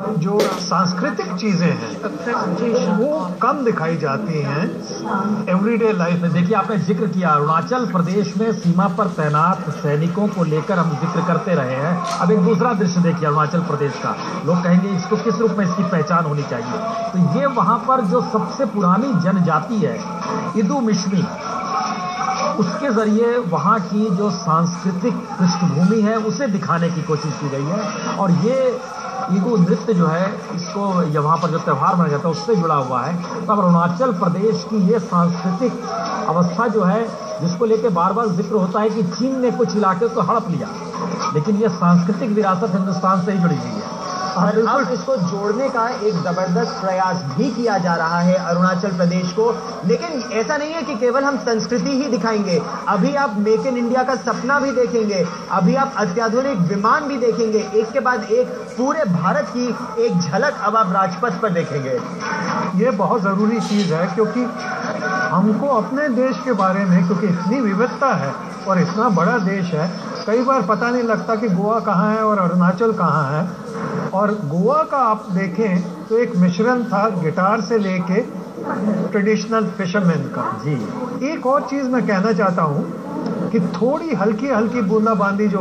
जो सांस्कृतिक चीज़ें हैं, वो कम दिखाई जाती हैं एवरीडे लाइफ में। देखिए, आपने ज़िक्र किया, अरुणाचल प्रदेश में सीमा पर तैनात सैनिकों को लेकर हम ज़िक्र करते रहे हैं। अब एक दूसरा दृश्य देखिए, अरुणाचल प्रदेश का। लोग कहेंगे, इसको किस रूप में इसकी पहचान होनी चाहिए? तो ये वहाँ पर जो सबसे पुरानी जनजाति है, इदू मिश्मी, उसके ज़रिए वहाँ की जो सांस्कृतिक पृष्ठभूमि है, उसे दिखाने की कोशिश की गई है। और ये ईगो नृत्य जो है, इसको यहाँ पर जो त्यौहार मनाया जाता है, उससे जुड़ा हुआ है। तो अरुणाचल प्रदेश की ये सांस्कृतिक अवस्था जो है, जिसको लेके बार बार ज़िक्र होता है कि चीन ने कुछ इलाके को हड़प लिया, लेकिन ये सांस्कृतिक विरासत हिंदुस्तान से ही जुड़ी हुई है। और अब इसको जोड़ने का एक ज़बरदस्त प्रयास भी किया जा रहा है अरुणाचल प्रदेश को। लेकिन ऐसा नहीं है कि केवल हम संस्कृति ही दिखाएँगे। अभी आप मेक इन इंडिया का सपना भी देखेंगे। अभी आप अत्याधुनिक विमान भी देखेंगे। एक के बाद एक पूरे भारत की एक झलक अब आप राजपथ पर देखेंगे। ये बहुत ज़रूरी चीज़ है क्योंकि हमको अपने देश के बारे में, क्योंकि इतनी विविधता है और इतना बड़ा देश है, कई बार पता नहीं लगता कि गोवा कहाँ है और अरुणाचल कहाँ है। और गोवा का आप देखें तो एक मिश्रण था गिटार से लेके ट्रेडिशनल फिशरमैन का। जी। एक और चीज़ मैं कहना चाहता हूँ कि थोड़ी हल्की हल्की बूंदाबांदी जो